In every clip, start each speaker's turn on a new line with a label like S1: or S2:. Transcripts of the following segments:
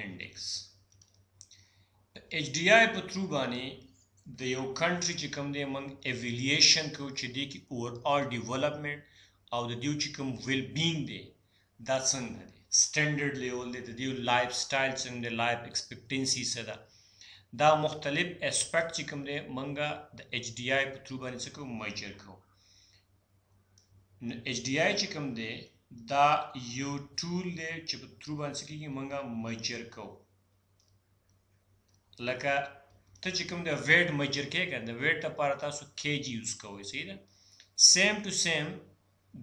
S1: انډیکس د ایچ ډی آی په ترو باندې د یو کنټری چې کوم دی موږ ایویلیشن کو چې دی کې اوور آل ډیولپمنٹ او د دیو چې کوم ویل بینګ دی دا څنګه دی سټانډرډ لیول دی د دیو لایف سټایل څنګه دی لایف ایکسپیکټنسی څه ده دا مختلف اسپیکټ چې کوم دی موږ د ایچ ډی آی په ترو باندې څه کو میجر کو نو ایچ ډي آی چې کوم دی دا یو ټول دی چې په ترو باندې څه کېږي موږ میجر کوو لکه ته چې کوم دی ویټ میجر کوې که د ویټ لپاره تاسو کې جي یوز کوئ صحیح ده سیم ټو سیم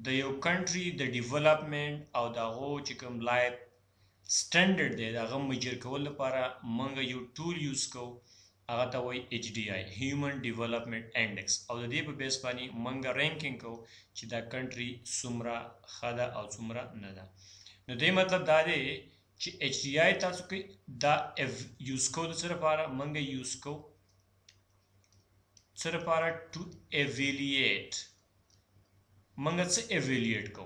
S1: د یو کنټري د ډیولپمنټ او د هغو چې کوم لایف سټنډرډ دی دا غم مجر کول لپاره مونږ یو ټول یوز کو هغه ته وای ایچ ډی آی هیومن ډیولپمنٹ انډیکس او د دې په بیس باندې مونږ رینکینګ کو چې دا کنټری څومره خدا او څومره نه ده نو دې مطلب دا دی چې ایچ ډی آی تاسو کې دا اف یوز کو د سره لپاره مونږ یوز کو سره لپاره ټو ایویلیټ مونږ څه ایویلیټ کو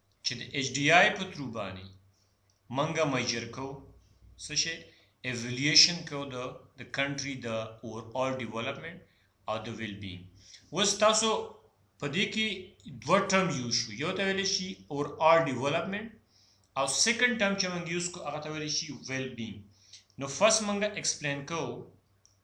S1: چې د اچ ډي آی په ترو باندې منګه میجر کو څه شي ایولیوشن کو د د کنټری د اور اول ډیولپمنٹ او د ویل بی وس تاسو په دې کې دوه ټرم یو شو یو ته ویل شي اور اول ډیولپمنٹ او سیکنډ ټرم چې موږ یوز کو هغه ته ویل شي ویل بی نو فرست موږ ایکسپلین کو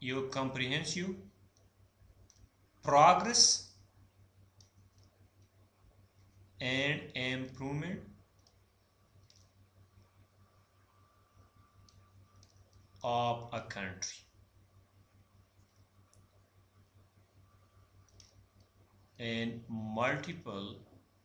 S1: یو کمپریهنسیو progress and improvement of a country. in multiple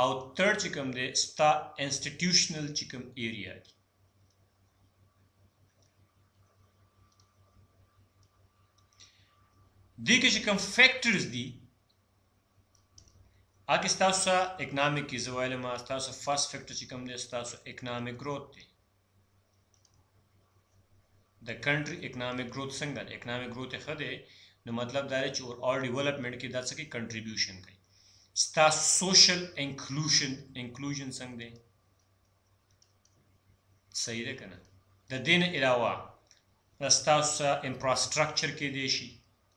S1: او تړ چې کوم دی ستا انسټیټیوشنل چې کوم ایریا دی دې کې چې کوم فیکټرز دي اګه تاسو اکونومیک کې زویل ما تاسو فرست فیکټر چې کوم دی تاسو اکونومیک گروث دی د کنټری اکنامک گروث څنګه د اکنامک گروث ښه دی نو مطلب دا دی چې اور آل ډیولپمنټ کې دا څه کې کنټریبیوشن کوي ستا سوشل انکلوژن انکلوژن څنګه دی صحیح ده کنه د دین علاوه ستا انفراستراکچر کې دی شي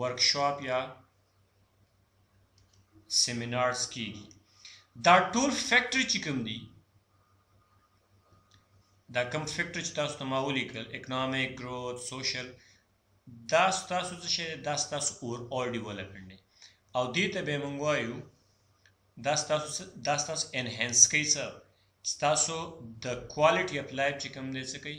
S1: ورکشاپ یا سیمینارز کیږي دا ټول فیکټری چې کوم دي دا کوم فیکټر چې تاسو ته ما ولیکل اکنامیک گروث سوشل دا تاسو څه شي دا تاسو اور اور ډیولپمنټ دی او دې ته به مونږ وایو دا تاسو دا تاسو انهانس کوي سر تاسو د کوالټي اپلای چې کوم دی څه کوي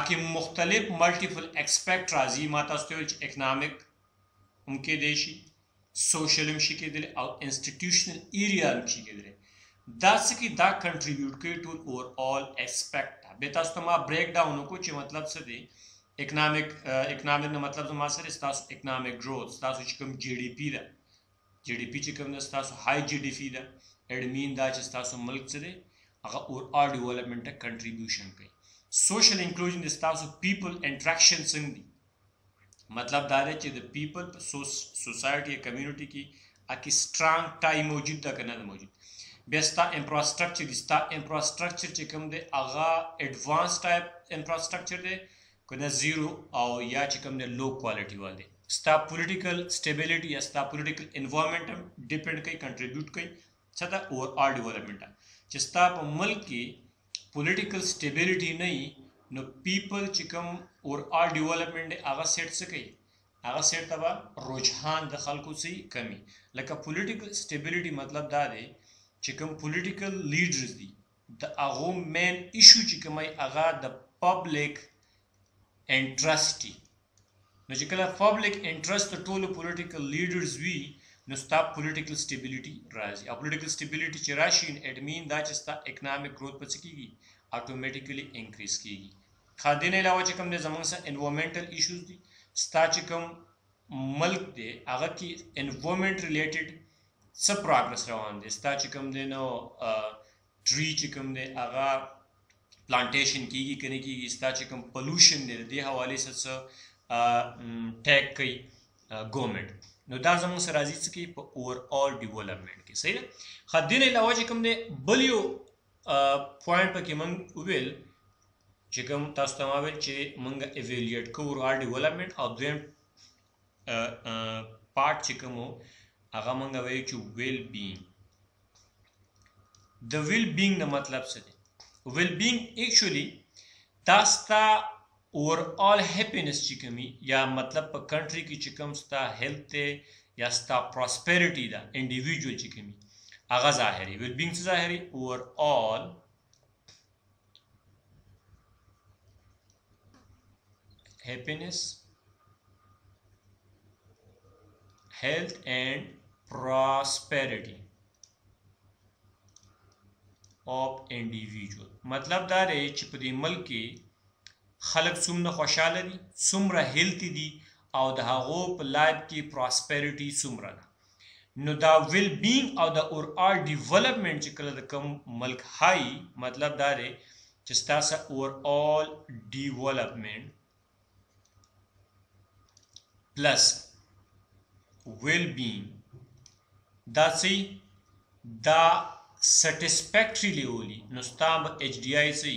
S1: اکه مختلف ملټیفل ایکسپیکټ راځي ما تاسو ته ویل چې اکنامک هم کې دی شي سوشل هم شي کېدل او انسټیټیوشنل ایریا هم شي کېدل دا څه کې دا کنټریبیوټ کوي ټول اوور آل ایکسپیکټ ته به تاسو ته ما بریک ډاون وکړو چې مطلب څه دی اکنامک اکنامک نه مطلب زما سره تاسو اکنامک گروث تاسو چې کوم جی ډي پی ده جی ډی پی چې کوم ده ستاسو های جی ډی پی ده اډمین دا چې ستاسو ملک څه دی هغه اور آر ډیولپمنټ ته کنټریبیوشن کوي سوشل انکلوژن د ستاسو پیپل انټریکشن څنګه دي مطلب دا دی چې د پیپل په سوسایټي یا کمیونټي کې اکی سترانګ ټای موجود ده که نه ده موجود بیا ستا انفراسټرکچر دي ستا انفراسټرکچر چې کوم دی هغه اډوانس ټایپ انفراسټرکچر دی کنه زیرو او یا چې کوم دی لو کوالټي وال دی ستا پولیټیکل سټیبیلیټي یا ستا پولیټیکل انوایرمنټ هم ډیپند کوي کنټریبیوټ کوي څه ته اوور آل ډیولپمنټ چې ستا په ملک کې پولیټیکل سټیبیلیټي نه وي نو پیپل چې کوم اور آل ډیولپمنټ هغه سیټ څه کوي هغه سیټ ته به رجحان د خلکو سي کمی لکه پولیټیکل سټیبیلیټي مطلب دا دی چې کوم پولیټیکل لیډرز دي د هغو مین ایشو چې کومه هغه د پبلک انټرست دي نو چې کله پبلک انټرست د ټولو پولیټیکل لیډرز وي نو ستا پولیټیکل سټیبیلیټي راځي او پولیټیکل سټیبیلیټي چې راشي نو اټ مین دا چې ستا اکنامک ګروث په څه کېږي اټومیټیکلی انکریز کېږي ښه دې نه علاوه چې کوم دی زمونږ سره انوایرمنټل ایشوز دي ستا چې کوم ملک دی هغه کې انوایرمنټ ریلیټډ څه پروګرس روان دی ستا چې کوم دی نو ټری چې کوم دی هغه پلانټیشن کیږي کنه کیږي ستا چې کوم پولوشن دی د حواله سره څه ټیک کوي ګورنمنت نو دا زموږ سره راځي چې په اوور آل ډیولپمنت کې صحیح ده خدینه علاوه چې کوم دی بل یو پوینټ پکې مونږ ویل چې کوم تاسو ته ویل چې مونږ ایویلیټ کوو اوور آل ډیولپمنت او دویم پارټ چې کوم هغه مونږ وایو چې ویل بینګ د ویل بینګ نه مطلب څه دی ویل بینګ اکچولی تاسو ته اور آل هپینس چې کومي یا مطلب په کنټری کې چې کوم ستا هیلث ته یا ستا پراسپریټی دا انډیویډوال چې کومي هغه ظاهري ویل بینګ څه ظاهري اور آل happiness health and prosperity of individual مطلب دا دی چې په دې ملک کې خلک څومره خوشاله دي څومره هیلتي دي او د هغو په لایف کې پراسپریټي څومره ده نو دا ویل بینګ او دا اور آل ډیولپمنټ چې کله د کوم ملک های مطلب دا دی چې ستاسو اور آل ډیولپمنټ پلس ویل بینګ دا سی دا سټیسفیکټری لیولی نو ستا به ایچ ډی آی سی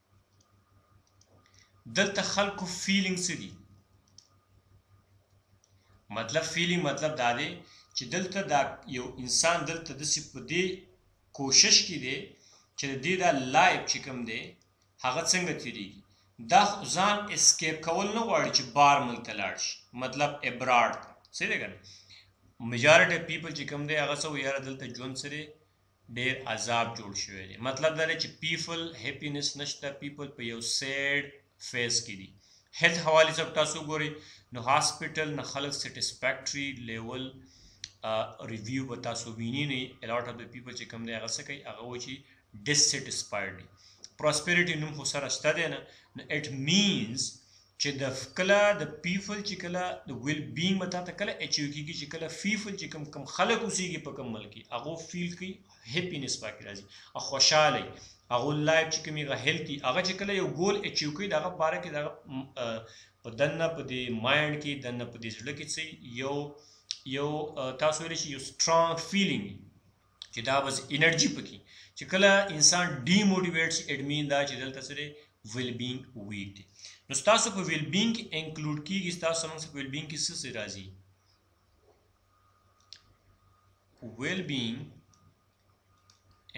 S1: دلته خلکو فیلینګ څه دي مطلب فیلینګ مطلب دا دی چې دلته دا یو انسان دلته د سپ دې کوشش کې دی چې د دې دا لایب چې کوم دی هغه څنګه تیریږي دا ځان اسکیپ کول نه غواړي چې بار ملک ته لاړ شي مطلب ابراډ ته صحیح دی که نه میجارټي پیپل چې کوم دی هغه څه ویاره دلته ژوند سره ډیر عذاب جوړ شوی دی مطلب دا دی چې پیپل هپینس نشته پیپل په یو سیډ فیز کې دي هیلث حواله سره تاسو ګوري نو هاسپټل نه خلک سټیسفیکټری لیول ریویو به تاسو ویني نه الاټ اف د پیپل چې کوم دی هغه څه کوي هغه و چې ډیسټیسفایډ دي پراسپیریټي نوم خو سره شته دی نه نو اټ مینز چې د کله د پیفل چې کله د ویل بینګ متا ته کله اچیو کیږي چې کله فیفل چې کم کم خلک اوسېږي په کم ملک هغه فیل کوي هپینس پکې راځي او خوشاله هغه لایف چې کومي غ هیلتي هغه چې کله یو ګول اچیو کوي دغه باره کې دغه په دنه په دې مایند کې دنه په دې زړه کې یو یو تاسو لري چې یو سترونګ فیلینګ چې دا بس انرژي پکې چې کله انسان ډي موټیویټ شي اډمین دا چې دلته سره ویل بینګ ویک دی نو تاسو په ویل بینګ کې انکلود کیږي تاسو موږ په ویل بینګ کې څه څه راځي ویل بینګ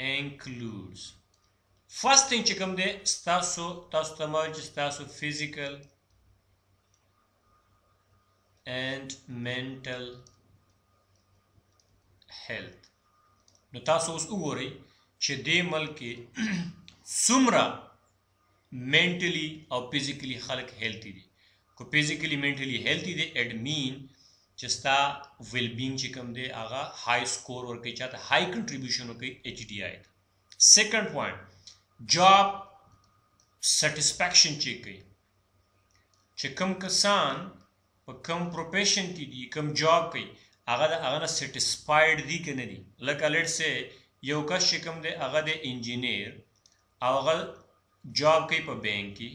S1: انکلودز فرست ثینګ چې کوم دی تاسو تاسو ته مو چې تاسو فزیکل and mental health نو تاسو اوس وګورئ چې دې ملک کې څومره منټلی او فزیکلی خلک هیلتي دي کو فزیکلی منټلی هیلتي دي اډمین چې ستا ویل بینګ چې کوم دی هغه های سکور ورکړي چاته های کنټریبیوشن ورکړي ایچ ډی آی ته سیکنډ پوینټ جاب سټیسفیکشن چیک کوي چې کم کسان په کم پروفیشن کې دي کم جاب کوي هغه د هغه نه سټیسفاید دي که نه دي لکه لیټ سه یو کس چې کوم دی هغه د انجینیر او هغه جاب کوي په بانک کې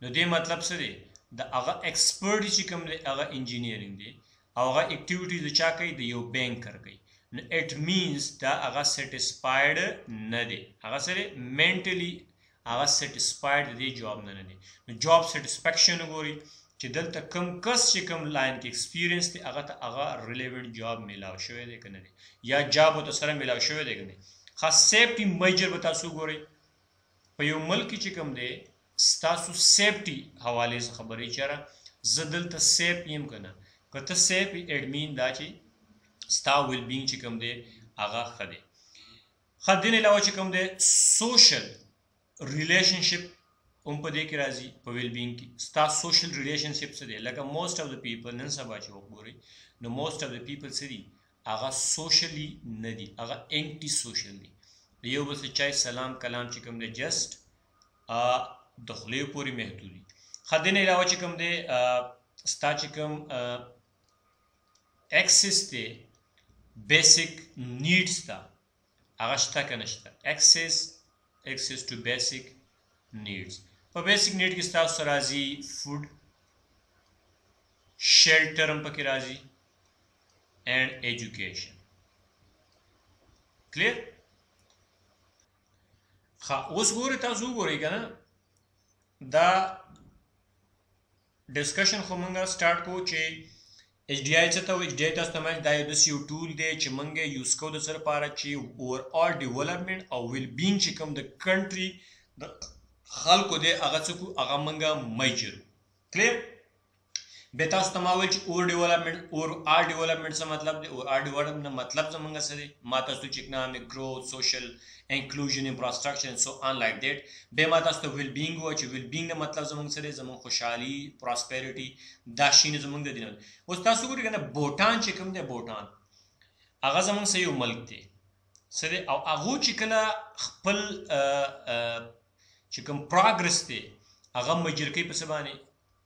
S1: نو دې مطلب څه دی د هغه ایکسپرټ چې کوم دی هغه انجینیرینګ دی او هغه اکټیویټیز چا کوي د یو بانکر کوي نو اټ مینز دا هغه سټیسفاید نه دی هغه سره منټلی هغه سټیسفاید د دې جواب نه نه دی نو جواب سټیسفیکشن وګوري چې دلته کم کس چې کم لاین کې ایکسپیرینس دی هغه ته هغه ریلیونټ جواب میلاو شوی دی کنه دی یا جواب ته سره میلاو شوی دی کنه خاص سیفټي میجر به تاسو ګورئ په یو ملک چې کم دی ستاسو سیفټي حواله څخه خبرې چره زه دلته سیف یم کنه که ته سیف اډمین دا چې ستا ویل بینګ چې کم دی هغه ښه دی خو دین علاوه چې کوم دی سوشل ریلیشن شپ هم په دې کې راځي په ویل بینګ کې ستا سوشل ریلیشن شپ څه دی لکه موست اف د پیپل نن سبا چې وګورئ نو موست اف د پیپل څه دي هغه سوشلی نه دي هغه انټي سوشل دي یو بل څه چای سلام کلام چې کوم دی جست د خولې پورې محدود دي خدای نه علاوه چې کوم دی ستا چې کوم اکسس دی بیسیک نیډز ته هغه شته که نشته اکسس اکسس ټو بیسیک نیډز په بیسیک نیډ کې ستاسو راځي فوډ شیلټر هم پکې راځي اینډ ایجوکیشن کلیر خا اوس ګوري تاسو ګوري کنه دا ډسکشن خو مونږ سٹارټ کو چې ایچ ډی آی څه ته ایچ ډی آی تاسو ته مې دا یو د سیو ټول دی چې مونږ یوز کو د سر لپاره چې اوور آل ډیولپمنٹ او ویل بینګ چې کوم د کنټری د خلکو دی هغه څه کو هغه مونږ میجر کلیر به تاسو ته ما ویل چې اور ډیولپمنٹ اور آر ډیولپمنٹ څه مطلب دی اور آر ډیولپمنٹ مطلب زمونږ څه دی ما تاسو چې اکنامک گروث سوشل انکلوژن انفراستراکچر اند سو ان لایک دیټ به ما تاسو ته ویل بینګ او چې ویل بینګ نه مطلب زمونږ سره زمونږ خوشحالي پراسپیریټي دا شین زمونږ د دینل اوس تاسو ګورئ کنه بوټان چې کوم دی بوټان هغه زمونږ سره یو ملک دی سره او هغه چې کله خپل چې کوم پروګرس دی هغه مجرکې په سبانه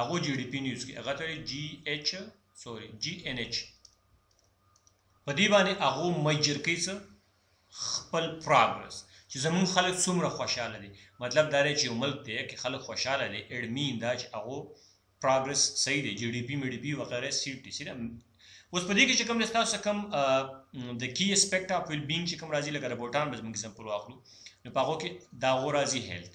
S1: هغه جی ډی پی نیوز کې هغه ته جی ایچ سوري جی ان ایچ په دې باندې هغه میجر کوي څه خپل پروګرس چې زمون خلک څومره خوشاله دي مطلب دا دی چې یو ملک دی کې خلک خوشاله دي اډمین دا چې هغه پروګرس صحیح دی جی ډی پی می ډی پی وغیرہ سیټ دي سیده اوس په دې کې چې کوم تاسو کوم د کی اسپیکټ اف ویل بینګ چې کوم راځي لکه د بوټان به موږ سمپل واخلو نو په هغه کې دا غو راځي هیلث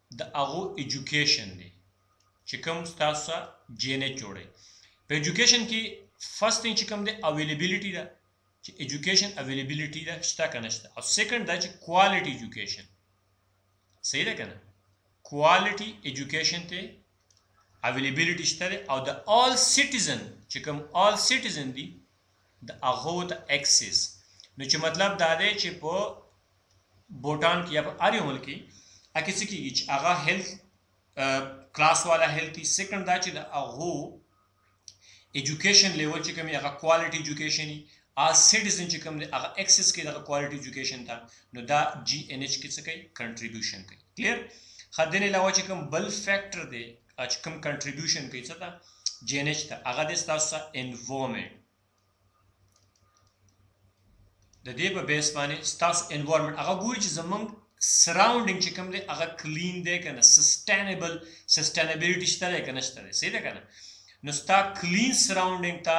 S1: د هغو ایجوکیشن دی چې کوم تاسو سره جینټ جوړي په ایجوکیشن کې فرست ثینګ چې کوم دی اویلیبیلیټی ده چې ایجوکیشن اویلیبیلیټی ده شته کنه شته او سیکنډ دا چې کوالټي ایجوکیشن صحیح ده کنه کوالټي ایجوکیشن ته اویلیبیلیټی شته او د آل سټیزن چې کوم آل سټیزن دی د هغه ته اکسس نو چې مطلب دا دی چې په بوټان کې یا په اړ ملک کې اکه څه کېږي چې هغه هیلث کلاس والا هیلتي سیکنډ دا چې د هغو ایجوکیشن لیول چې کوم هغه کوالټي ایجوکیشن ا سټیزن چې کوم هغه اکسس کې د کوالټي ایجوکیشن ته نو دا جی ان ایچ کې څه کوي کنټریبیوشن کوي کلیر خدنه علاوه چې کوم بل فیکٹر دی چې کوم کنټریبیوشن کوي څه ته جی ان ایچ ته هغه د تاسو انوایرنمنت د دې په بیس باندې ستاسو انوایرنمنت هغه ګوري چې زمونږ سراوندینګ چې کوم دی هغه کلین دی که نه سسټینیبل سسټینیبیلیټي شته دی که نه شته دی صحیح ده که نه نو ستا کلین سراوندینګ ته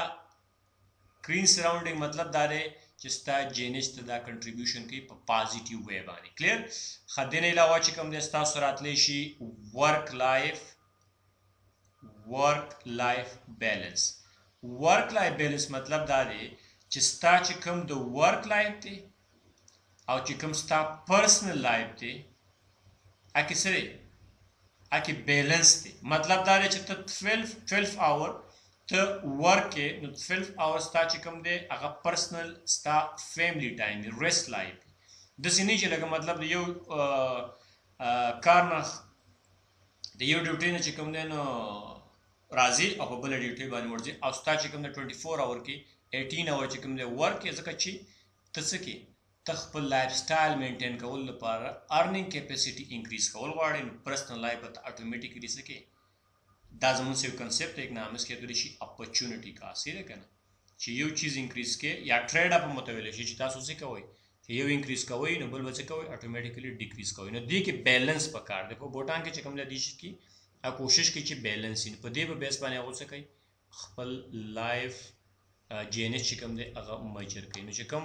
S1: کلین سراوندینګ مطلب دا دی چې ستا جینج ته دا کنټریبیوشن کوي په پازیټیو وی باندې کلیر خدین علاوه چې کوم دی ستاسو راتلی شي ورک لایف ورک لایف بیلنس ورک لایف بیلنس مطلب دا دی چې ستا چې کوم د ورک لایف دی او چې کوم ستا پرسنل لایف دی اکی سره اکی بیلنس دی مطلب دا دی چې ته 12 12 اور ته ورک نو 12 اور ستا چې کوم دی هغه پرسنل ستا فیملی ټایم دی ریست لایف د سینې چې لکه مطلب یو کار نه د یو ډیوټي نه چې کوم دی نو راځي او په بل ډیوټي باندې ورځي او ستا چې کوم دی 24 اور کې 18 اور چې کوم دی ورک یې ځکه چې ته څه کې ته خپل لایف سټایل مینټین کول لپاره ارنینګ کیپاسټي انکریز کول غواړې نو پرسنل لایف به ته اټومیټیکلی څه کې دا زموږ سیو کنسپټ اکنامکس کې دوی شي اپورچونټي کاسې ده کنه چې یو چیز انکریز کې یا ټریډ اپ هم ویل شي چې تاسو څه کوئ چې یو انکریز کوئ نو بل به څه کوئ اټومیټیکلی ډیکریز کوئ نو دې کې بیلنس پکار دی په بوټان کې چې کوم دی شي کې کوشش کوي چې بیلنس یې په دې به بیس باندې هغه څه کوي خپل لایف جینټ چې کوم دی هغه میجر کوي نو چې کوم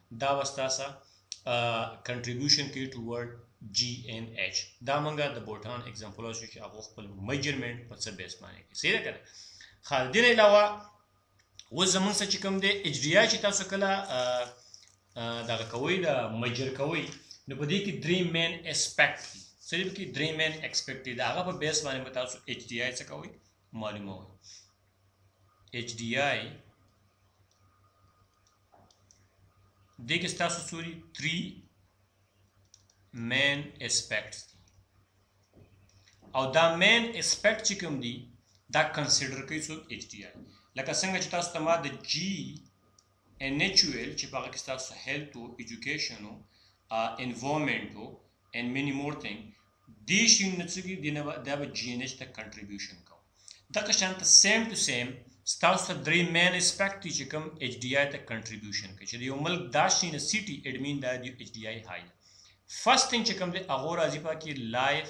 S1: دا وستاسا کنټریبیوشن کی ټوورډ جی ان ایچ دا منګه د بوټان اگزامپل شو چې هغه خپل میجرمنټ په څه بیس باندې کې سیده کړه خال دین علاوه و زمون څه چې کوم دی اجریا چې تاسو کله دغه کوي د میجر کوي نو په دې کې درې مین اسپیکټ دي صرف کې درې مین ایکسپیکټ دي دا هغه په بیس باندې به تاسو ایچ ډی آی څه کوي معلومه وي ایچ ډی آی دې کې ستاسو سوري 3 مین اسپیکټس دي او دا مین اسپیکټ چې کوم دي دا کنسیډر کوي څوک ایچ ډي آی لکه څنګه چې تاسو ته ما د جی ان ایچ ویل چې په هغه کې تاسو هیلث او ایجوکیشن او انوایرنمنټ او اینڈ مینی مور تھنګ دی شي نه څه دي دینه دا به جی ان ایچ ته کنټریبیوشن کو دغه شان ته سیم ټو سیم ستاسو ته درې مین اسپیکټ دي چې کوم ایچ ډی آی ته کنټریبیوشن کوي چې د یو ملک دا شي نه سیټي اډمین دا دی ایچ ډی آی های فرست ثینګ چې کوم دی هغه راځي پکې لایف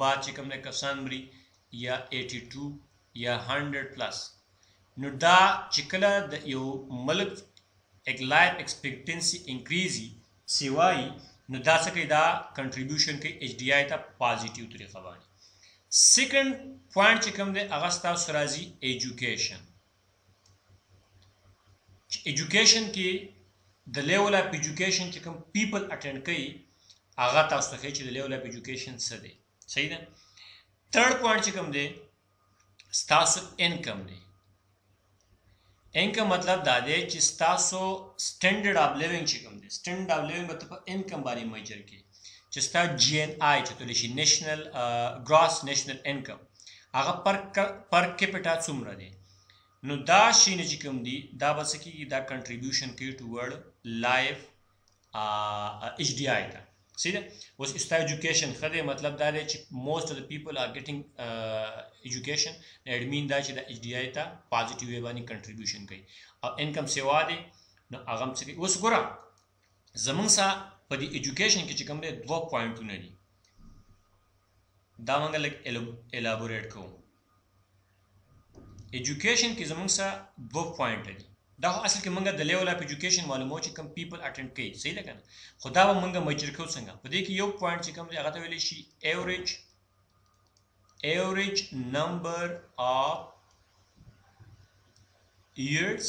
S1: بعد چې کوم کسان مري یا 82 یا 100 پلس نو دا چې کله د یو ملک ایک لایف ایکسپیکټنسي انکریزي سیوای نو دا څه کوي دا کنټریبیوشن کوي ایچ ډي آی ته پازیټیو طریقه باندې سیکنډ پوینټ چې کوم دی هغه ستاسو راځي ایجوکیشن چې ایجوکیشن کې د لیول اف ایجوکیشن چې کوم پیپل اټینډ کوي هغه تاسو ته چې د لیول اف ایجوکیشن څه دی صحیح ده تھرد پوینټ چې کوم دی ستاسو انکم دی انکم مطلب دا دی چې ستاسو سټانډرډ اف لیوینګ چې کوم دی سټانډرډ اف لیوینګ به په انکم باندې میجر کې چې ستا جی ان آی چې تل شي نېشنل ګراس نېشنل انکم هغه پر پر کیپټا څومره دی نو دا شي نه چې کوم دی دا بس کیږي دا کنټریبیوشن کوي ټوورډ لایف ایچ ډی آی ته سیده اوس استا ایجوکیشن خده مطلب دا دی چې موست اف د پیپل ار ګیټینګ ایجوکیشن اډمین دا چې د ایچ ډی آی ته پازیټیو وی باندې کنټریبیوشن کوي او انکم سیوا دی نو هغه څه اوس ګوره زمونږ سره په دې ایجوکیشن کې چې کوم دی دوه پوینټونه دي دا مونږ لږ الابوریټ کوو ایجوکیشن کې زمونږ سره دوه پوینټ دي دا خو اصل کې مونږ د لیول اف ایجوکیشن معلومو چې کوم پیپل اټینډ کوي صحیح ده کنه خو دا به مونږ میجر کوو څنګه په دې کې یو پوینټ چې کوم دی هغه ته ویل شي ایوریج ایوریج نمبر اف ایئرز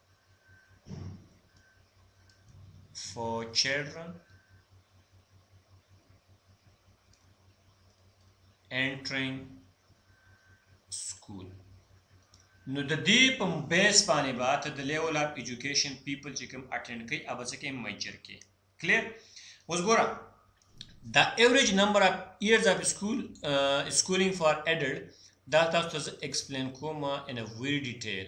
S1: for children entering school نو د دې په بیس باندې به ته د لیول اف ایجوکیشن پیپل چې کوم اټینډ کوي هغه څه کې میجر کې کلیر اوس ګوره دا ایوریج نمبر اف ایئرز اف سکول سکولینګ فار اډلټ دا تاسو ته ایکسپلین کوم ان ا ویری ډیټیل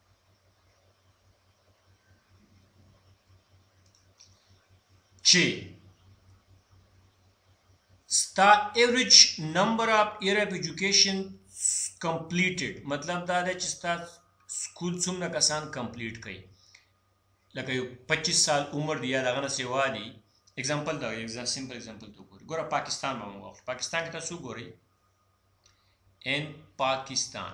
S1: چې ستا ایوریج نمبر اف ایر اف ایجوکیشن کمپلیټډ مطلب دا دی چې ستا سکول څومره کسان کمپلیټ کړي لکه یو 25 سال عمر دی یا دغه نه سیوا دی اگزامپل دا یو سمپل اگزامپل ته ګوري ګوره پاکستان به موږ واخلو پاکستان کې تاسو ګوري ان پاکستان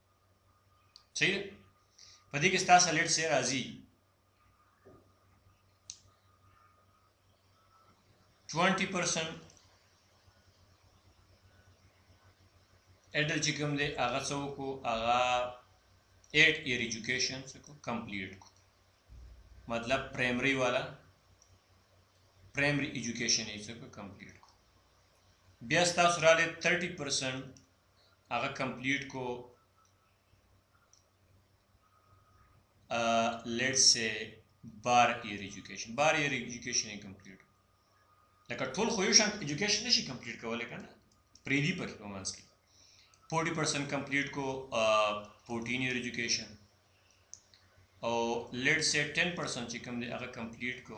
S1: صحیح ده په دې کې ستاسو لیټ سي راځي 20% اډل چې کوم دی هغه څه وکړو هغه ایټ ایر ایجوکیشن څه کو کمپلیټ کو مطلب پرایمری والا پرایمری ایجوکیشن یې څه کو کمپلیټ کو بیا ستاسو رااله 30% هغه کمپلیټ کو لیټس سه بار ایر ایجوکیشن بار ایر ایجوکیشن یې کمپلیټ لکه ټول خو یو شان ایجوکیشن نشي کمپلیټ کولای کنه پریدي پکې په منځ کې 40% کمپلیټ کو 14 ایر ایجوکیشن او لیټ سه 10% چې کوم دی هغه کمپلیټ کو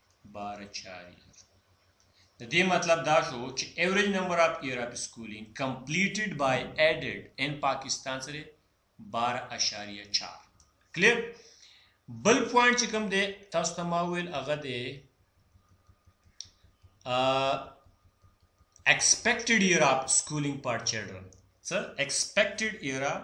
S1: بار چار ایئر د دې مطلب دا شو چې ایوریج نمبر اف ایئر اف سکولینګ کمپلیټډ بای ایډډ ان پاکستان سره 12.4 کلیر بل پوینټ چې کوم دی تاسو ته ما ویل هغه دی ایکسپیکټډ ایئر اف سکولینګ پار چلډرن سر ایکسپیکټډ ایئر اف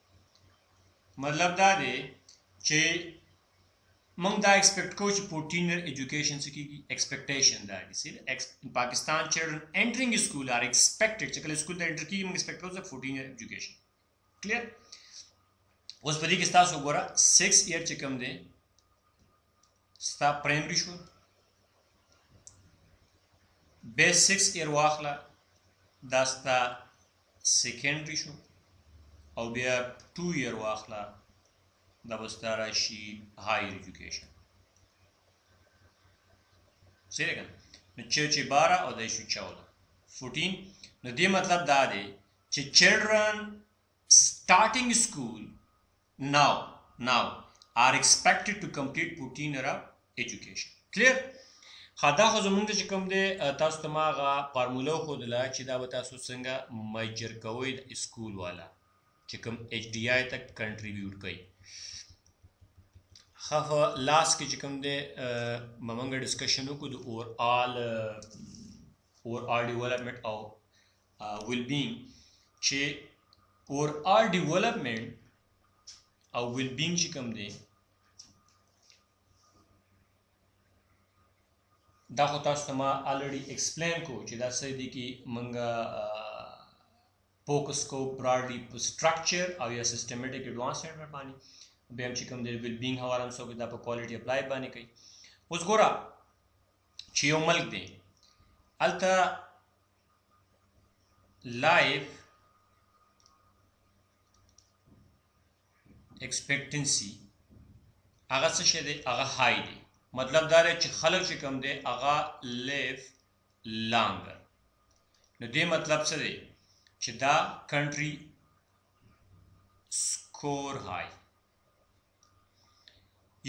S1: مطلب دا دی چې موږ دا ایکسپیکټ کوو چې پورټینر ایجوکیشن څه کیږي ایکسپیکټیشن دا دی چې پاکستان چلډرن انټرینګ سکول آر ایکسپیکټډ چې کله سکول ته انټر کیږي موږ ایکسپیکټ کوو چې پورټینر ایجوکیشن کلیر اوس په دې کې تاسو ګوره 6 ایئر چې کوم دی ستا پرایمري شو بیسکس ایر واخله دا ستا سیکنډري شو او بیا ټو ایر واخله دا به ستا راشي هایر ایجوکیشن صحیح ده که نه نو چې چې باره او دا شو چوده فورټین نو دې مطلب دا دی چې چلډرن سټارټینګ سکول ناو ناو آر ایکسپیکټډ ټو کمپلیټ پورټین ارا ایجوکیشن کلیر ښه دا خو زمونږ چې کوم دی تاسو ته ما هغه فارموله وښودله چې دا به تاسو څنګه میجر کوئ د اسکول والا چې کوم ایچ ډي آی ته کنټریبیوټ کوي ښه په لاس کې چې کوم دی به موږ ډسکشن وکړو د اوورآل اوورآل ډیولپمنټ او uh, will be چې اور آل ډیولپمنٹ او ویل بینګ چې کوم دی دا خو تاسو ته ما الریډي ایکسپلین کو چې دا څه دي کې منګه فوکس کو براډلی په سټرکچر او یا سیستمټیک ایڈوانس سټرکچر باندې به هم چې کوم دی ویل بینګ حواله سو کې دا په کوالټي اپلای باندې کوي اوس ګوره چې یو ملک دی الته لایف ایکسپیکټنسی هغه څه شه دی هغه های دی مطلب دا دی چې خلک چې کم دی هغه لیف لانګر نو دې مطلب څه دی چې دا کنټری سکور های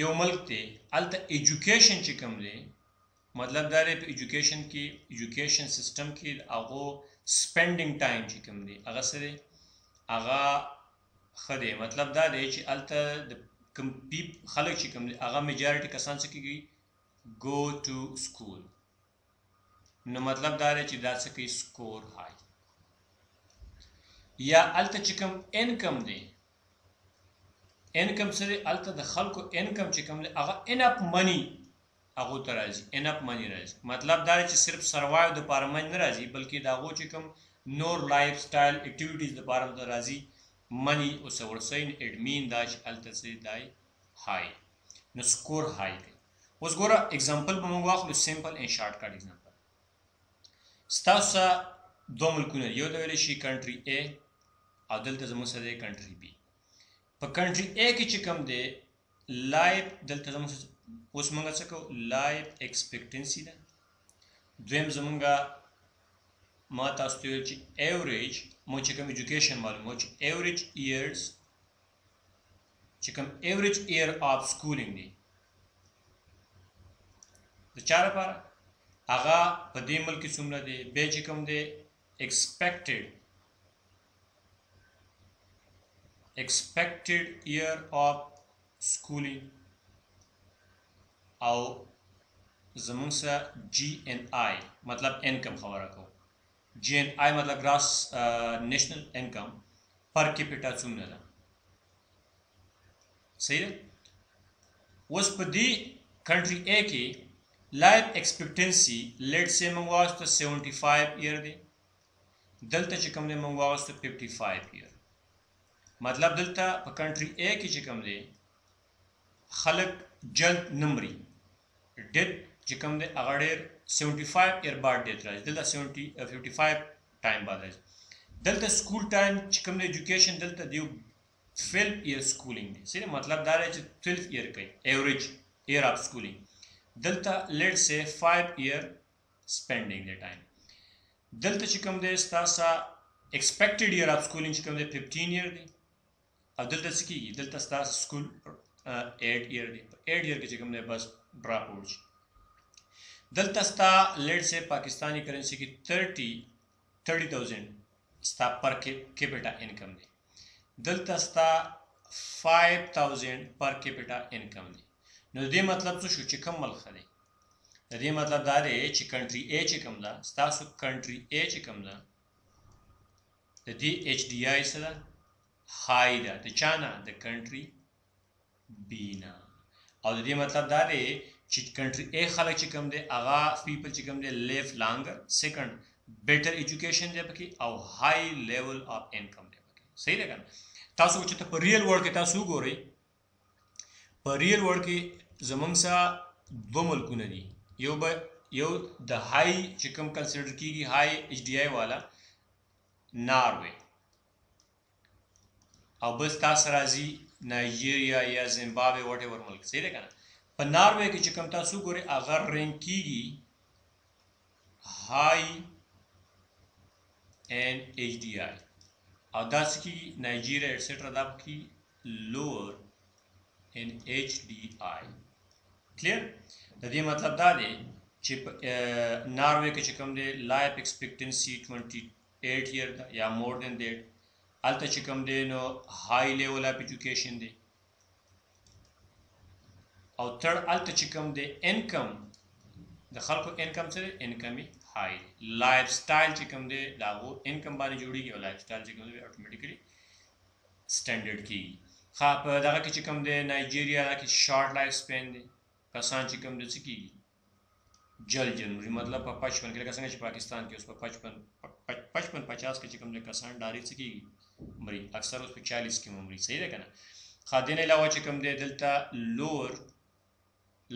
S1: یو ملک دی الته ایجوکیشن چې کوم دی مطلب دا دی په ایجوکیشن کې ایجوکیشن سیستم کې هغه سپینډینګ ټایم چې کوم دی هغه سره هغه خدي مطلب دا دی چې الته د کوم پیپ خلک چې کوم دی هغه میجارټي کسان څه کوي ګو ټو سکول نو مطلب دا دی چې دا څه کوي سکور های یا الته چې کوم انکم دی انکم سره الته د خلکو انکم چې کوم دی هغه ان اپ منی هغه ته راځي ان اپ منی راځي مطلب دا چې صرف سروایو د پاره منی نه راځي بلکې دا غو چې کوم نور لایف سټایل اکټیویټیز د پاره ته راځي منی او سورسین اډمین دا چې الته سره دای های نو سکور های کوي اوس ګوره اگزامپل به موږ واخلو سیمپل ان شارټ کټ اگزامپل ستاسو سره دوه ملکونه یو د ویل شي کنټري A او دلته زموږ سره دی کنټري B په کنټري A کې چې کوم دی لایف دلته زموږ اوس موږ څه کوو لایف ایکسپیکټنسي ده دویم زموږ ما تاسو ته ویل چې ایوریج مو چې کوم ایجوکیشن معلومو چې ایوریج ایئرز چې کوم ایوریج ایر اف سکولینګ دی د چا لپاره هغه په دې ملک کې څومره دی به چې کوم دی ایکسپیکټډ ایکسپیکټډ ایر اف سکولینګ او زمونږ سره جی ان آی مطلب انکم خبره کوو جین آی مطلب ګراس نېشنل انکم پر کیپټا څومره ده صحیح ده اوس په دې کنټري ا کې لایف ایکسپیکټنسي لیټ سي موږ واسطه 75 ایئر دی دلته چې کوم دی موږ واسطه 55 ایئر مطلب دلته په کنټري ا کې چې کوم دی خلک جلد نمري ډیت چې کوم دی هغه ډیر 75 ایر بعد ډیت راځي دلته 55 ټایم بعد راځي دلته سکول ټایم چې کوم دی ایجوکیشن دلته دیو 12 ایر سکولینګ دی سره مطلب دا دی چې 12 ایر کوي ایوریج ایر اپ سکولینګ دلته لیټ سه 5 ایر سپینډینګ دی ټایم دلته چې کوم دی ستاسو ایکسپیکټډ ایر اپ سکولینګ چې کوم دی 15 ایر دی او دلته څه کیږي دلته ستاسو سکول ایډ ایر دی په ایډ ایر کې چې کوم دی بس ډراپ اوټ شي دلته ستا لیټ سه پاکستانی کرنسی کې 30 30000 ستا پر کیپټا انکم دی دلته ستا 5000 پر کیپټا انکم دی نو دې مطلب څه شو چې کم ملک دی د دې مطلب دا دی چې کنټري ا چې کم ده ستاسو کنټري ا چې کم ده د دې ایچ ډي آی څه ده خای ده د چا نه د کنټري بي نه او د دې مطلب دا دی چې کنټري ای خلک چې کوم دی هغه پیپل چې کوم دی لیف لانګر سیکنډ بیټر ایجوکیشن دی پکې او های لیول اف انکم دی پکې صحیح ده کنه تاسو چې ته په ریل ورلډ کې تاسو ګورئ په ریل وړ کې زمونږ سره دوه ملکونه دي یو به یو د های چې کوم کنسیډر کیږي های ایچ ډی آی والا ناروی او بل تاسو راځي نایجیریا یا زیمبابوی وټ ایور ملک صحیح ده کنه په ناروی کې چې کوم تاسو ګوري اگر رینک کیږي های ان ایچ ډی آی او داسې کی نایجیریا ایټسټرا دا کی lower in HDI clear د دې مطلب دا دی چې ناروې کې چې کوم دی لایف ایکسپیکټنسي 28 year ده یا مور دین دیټ هلته چې کوم دی نو های لیول اپ ایجوکیشن دی او تر هلته چې کوم دی انکم د خلکو انکم سره انکمي های لایف سټایل چې کوم دی دا هو انکم باندې جوړیږي او لایف سټایل چې کوم دی اتوماتیکلی سټنډرډ کیږي خا په دغه کې چې کوم دی نایجیریا دا کې شارټ لایف سپین دی کسان چې کوم دی څه کیږي جل جنوري مطلب په 55 کې لکه څنګه چې پاکستان کې اوس په 55 55 50 کې چې کوم دی کسان ډاری څه کیږي مري اکثر اوس په 40 کې مري صحیح ده کنه خا دین علاوه چې کوم دی دلته لور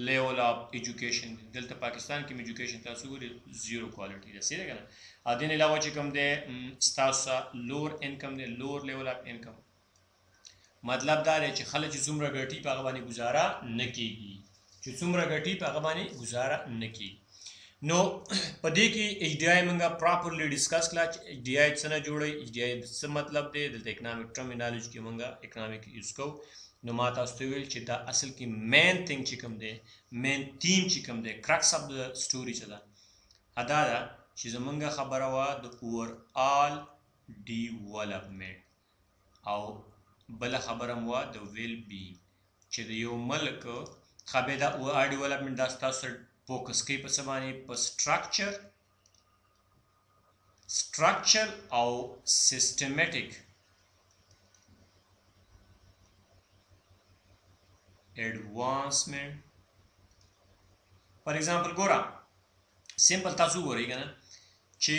S1: لیول اف ایجوکیشن دی دلته پاکستان کې ایجوکیشن تاسو ګوري زیرو کوالټي ده سیده کنه ا دین علاوه چې کوم دی تاسو لور انکم دی لور لیول اف انکم مطلب دا دی چې خلک څومره ګټي په غواني گزاره نه کیږي چې څومره ګټي په غواني گزاره نه کیږي نو په دې کې ایچ ډي آی موږ پراپرلی ډیسکس کړه چې ایچ ډي آی څنګه جوړي ایچ ډي آی څه مطلب دی دلته اکونومیک ټرمینالوجي کې موږ اکونومیک یوز کوو نو ما تاسو ته ویل چې دا اصل کې مین ثینګ چې کوم دی مین تیم چې کوم دی کرکس اف د سټوري څه ده ادا ده چې زمونږ خبره وه د اوور آل ډیولپمنټ او بل خبره مو د ویل بی چې د یو ملک خبه دا او ار ډیولپمنټ دا تاسو فوکس کوي په سمانه په سټراکچر سټراکچر او سیستمټیک ایڈوانسمنٹ فار ایگزامپل ګورم سیمپل تاسو ګورئ کنه چې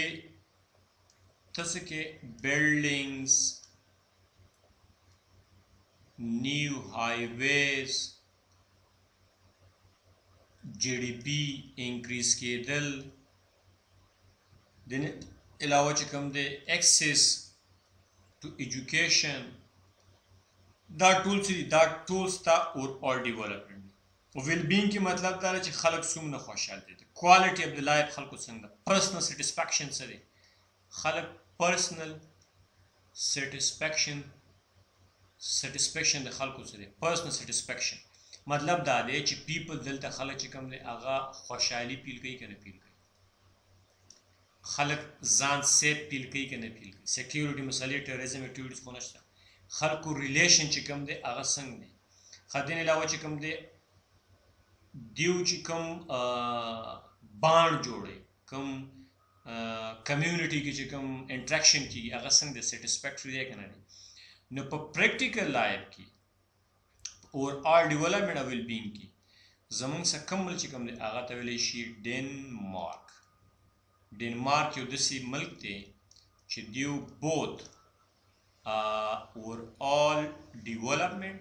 S1: تاسو کې بلډینګز نیو های ویز جی ډی پی انکریز کېدل د علاوه چې کوم دی اکسس ټو ایجوکیشن دا ټول څه دا ټول ستا اور آل ډیولپمنټ په ویل بینګ کې مطلب دا چې خلک څومره خوشحال دي د کوالټي اف د لایف خلکو څنګه پرسنل سټیسفیکشن څه دی خلک پرسنل سټیسفیکشن سټیسفیکشن د خلکو څه دی پرسنل سټیسفیکشن مطلب دا دی چې پیپل دلته خلک چې کوم دی هغه خوشحالي پیل کوي کنه پیل کوي خلک ځان سیف فیل کوي که نه فیل کوي سکیورټي مسلې ټیرریزم اکټیویټیز خو نشته خلکو ریلیشن چې کوم دی هغه څنګه دی خدین علاوه چې کوم دی دیو چې کوم بانډ جوړي کوم کمیونټي کې چې کوم انټریکشن کیږي هغه څنګه دی سټیسفیکټری دی که نه دی نو په پریکټیکل لایف کې اور آل ډیولپمنټ او ویل بینګ کې زمونږ څخه کم ملک چې کوم دی هغه ته ویلی شي ډنمارک ډنمارک یو داسې ملک دی چې دیو بوت اور آل ډیولپمنټ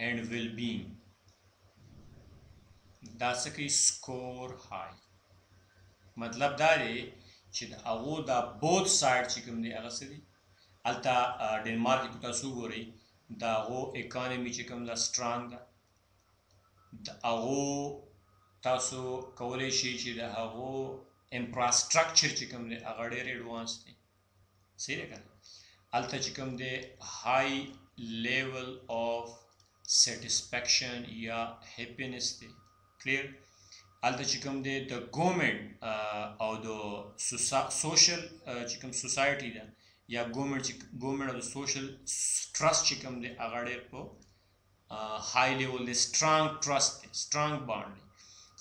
S1: اینډ ویل بینګ دا څه کوي سکور های مطلب دا دی چې د هغو دا بوت سایډ چې کوم دی هغه څه دی هلته ډنمارک کې تاسو وګورئ د هغو اکانومي چې کوم ده سټرانګ ده د هغو تاسو کولی شئ چې د هغو انفراسټرکچر چې کوم دی هغه ډېر اډوانس دی صحیح ده که نه هلته چې کوم دی های لیول آف سټیسفیکشن یا هپینس دی کلیر الته چې کوم دی د ګورنمنت او د سوشل چې کوم سوسایټي ده یا ګورنمنت چې ګورنمنت او د سوشل ټرست چې کوم دی هغه ډېر په های لیول دی سترانګ ټرست دی سترانګ باند دی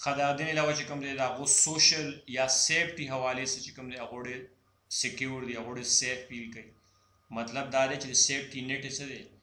S1: خدا دین علاوه چې کوم دی دا غو سوشل یا سیفټي حواله سره چې کوم دی هغه ډېر سکیور دی هغه ډېر سیف فیل کوي مطلب دا دی چې سیفټي نیټ څه دی